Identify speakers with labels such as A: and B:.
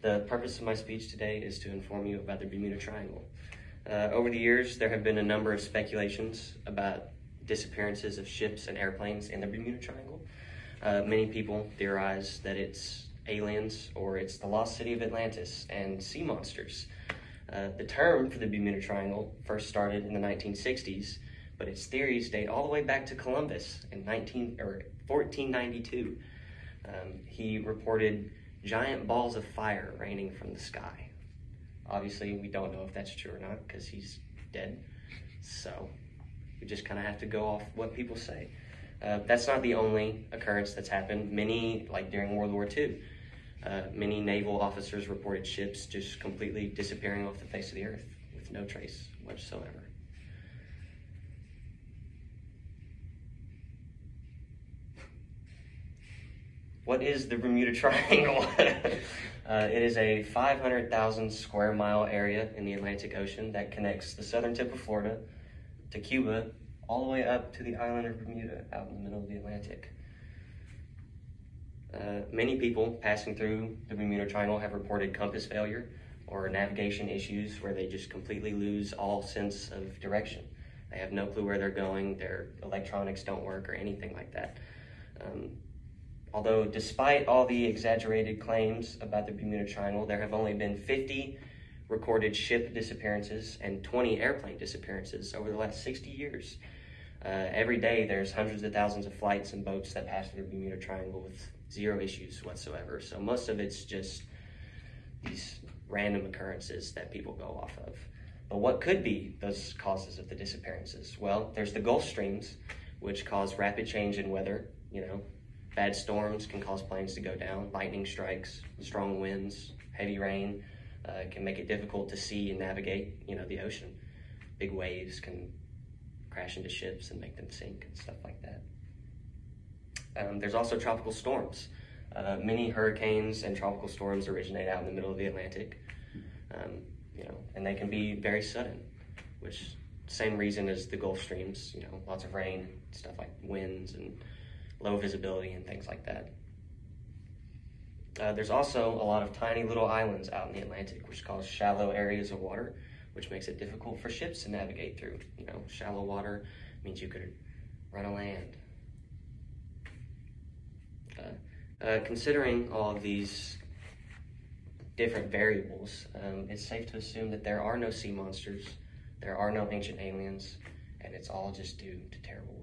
A: The purpose of my speech today is to inform you about the Bermuda Triangle. Uh, over the years, there have been a number of speculations about disappearances of ships and airplanes in the Bermuda Triangle. Uh, many people theorize that it's aliens or it's the lost city of Atlantis and sea monsters. Uh, the term for the Bermuda Triangle first started in the 1960s, but its theories date all the way back to Columbus in 19 or 1492. Um, he reported giant balls of fire raining from the sky. Obviously, we don't know if that's true or not because he's dead. So we just kind of have to go off what people say. Uh, that's not the only occurrence that's happened. Many, like during World War II, uh, many naval officers reported ships just completely disappearing off the face of the earth with no trace whatsoever. What is the Bermuda Triangle? uh, it is a 500,000 square mile area in the Atlantic Ocean that connects the southern tip of Florida to Cuba, all the way up to the island of Bermuda out in the middle of the Atlantic. Uh, many people passing through the Bermuda Triangle have reported compass failure or navigation issues where they just completely lose all sense of direction. They have no clue where they're going, their electronics don't work or anything like that. Um, Although, despite all the exaggerated claims about the Bermuda Triangle, there have only been 50 recorded ship disappearances and 20 airplane disappearances over the last 60 years. Uh, every day, there's hundreds of thousands of flights and boats that pass through the Bermuda Triangle with zero issues whatsoever. So, most of it's just these random occurrences that people go off of. But what could be those causes of the disappearances? Well, there's the Gulf Streams, which cause rapid change in weather, you know, Bad storms can cause planes to go down. Lightning strikes, strong winds, heavy rain uh, can make it difficult to see and navigate, you know, the ocean. Big waves can crash into ships and make them sink and stuff like that. Um, there's also tropical storms. Uh, many hurricanes and tropical storms originate out in the middle of the Atlantic, um, you know, and they can be very sudden, which same reason as the Gulf streams, you know, lots of rain, stuff like winds and low visibility and things like that. Uh, there's also a lot of tiny little islands out in the Atlantic, which cause shallow areas of water, which makes it difficult for ships to navigate through. You know, shallow water means you could run a land. Uh, uh, considering all of these different variables, um, it's safe to assume that there are no sea monsters, there are no ancient aliens, and it's all just due to terrible